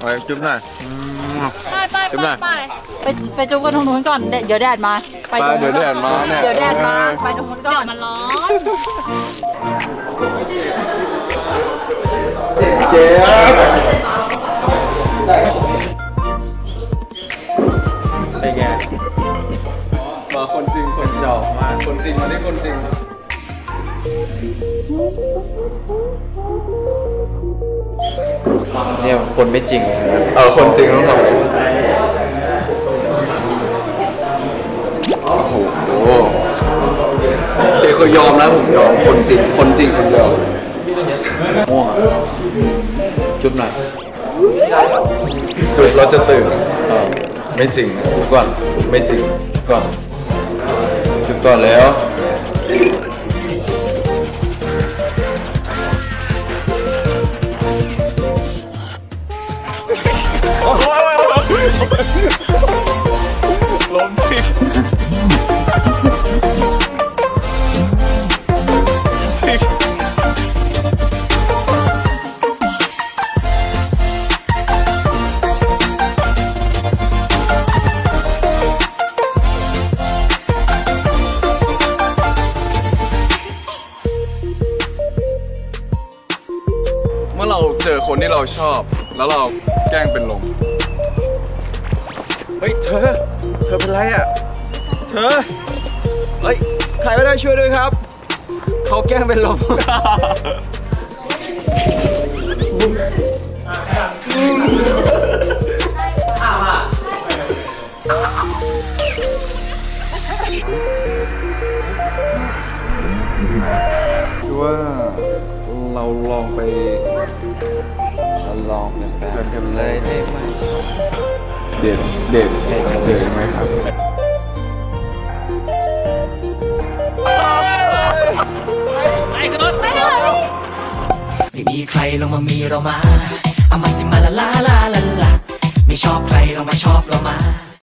ไปจุ๊บหน่อยอืมไปไปจุ๊บไปหน่อยไปไปไปจุ๊บกันตรงนู้นก่อน เดี๋ยวเดี๋ยวแดดมา ไปตรงนู้นไปเดี๋ยวแดดมาเนี่ยเดี๋ยวแดดมาไปตรงนู้นก่เดี๋อยนวมันร้อนเจ๊เป็นไงมาคนจริงคนจอกมาคนจริงมาได้คนจริง เนี่ยคนไม่จริง เออคนจริงต้องทำไงโอ้โหเด็กก็ยอมนะผมยอมคนจริง คนจริงคนเดียวม่วงอะจุ๊บหน่อยจุดเราจะตื่นเออไม่จริงนะจุ๊บก่อนไม่จริงก่อนจุ๊บก่อนแล้ว ล้มจ มื่อเราเจอคนที่เราชอบ แล้วเราแกล้งเป็นลม เฮ้ยเธอ เธอเป็นไรอะ เธอ เฮ้ย ใครไม่ได้ช่วยด้วยครับ เขาแกล้งเป็นลม คือว่า เราลองไปเราลองเป็นแฟนกันเลยได้ไหมเดทเดทเดทเดทไหมครับไม่มีใครลงมามีเรามาเอามาสิมาลาลาลาลาไม่ชอบใครลงมาชอบเรามา